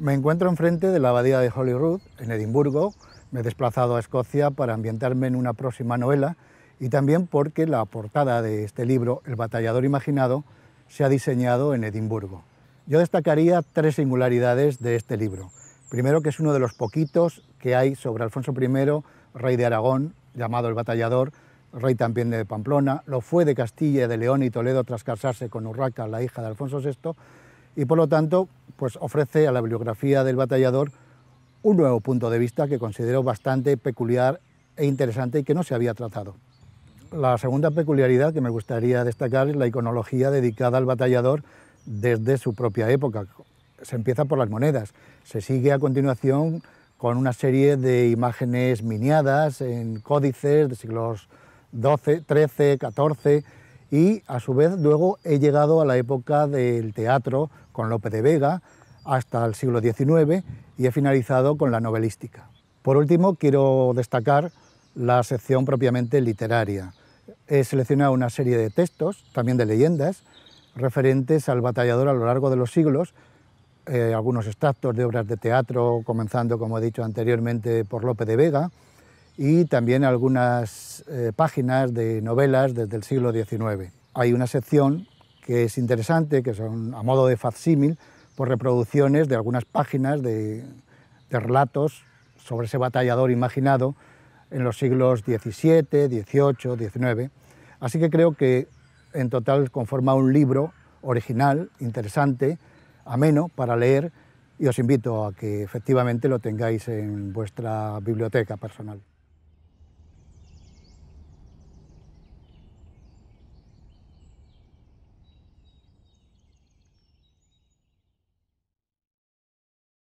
Me encuentro enfrente de la abadía de Holyrood, en Edimburgo. Me he desplazado a Escocia para ambientarme en una próxima novela y también porque la portada de este libro, El batallador imaginado, se ha diseñado en Edimburgo. Yo destacaría tres singularidades de este libro. Primero, que es uno de los poquitos que hay sobre Alfonso I, rey de Aragón, llamado el batallador, rey también de Pamplona, lo fue de Castilla, de León y Toledo tras casarse con Urraca, la hija de Alfonso VI, y por lo tanto pues ofrece a la bibliografía del batallador un nuevo punto de vista que considero bastante peculiar e interesante y que no se había tratado. La segunda peculiaridad que me gustaría destacar es la iconología dedicada al batallador desde su propia época. Se empieza por las monedas, se sigue a continuación con una serie de imágenes miniadas en códices de siglos XII, XIII, XIV y a su vez luego he llegado a la época del teatro con Lope de Vega hasta el siglo XIX y he finalizado con la novelística. Por último, quiero destacar la sección propiamente literaria. He seleccionado una serie de textos, también de leyendas, referentes al batallador a lo largo de los siglos, eh, algunos extractos de obras de teatro, comenzando, como he dicho anteriormente, por Lope de Vega, y también algunas eh, páginas de novelas desde el siglo XIX. Hay una sección que es interesante, que son a modo de facsímil, por reproducciones de algunas páginas de, relatos sobre ese batallador imaginado en los siglos XVII, XVIII, XIX. Así que creo que en total conforma un libro original, interesante, ameno para leer y os invito a que efectivamente lo tengáis en vuestra biblioteca personal.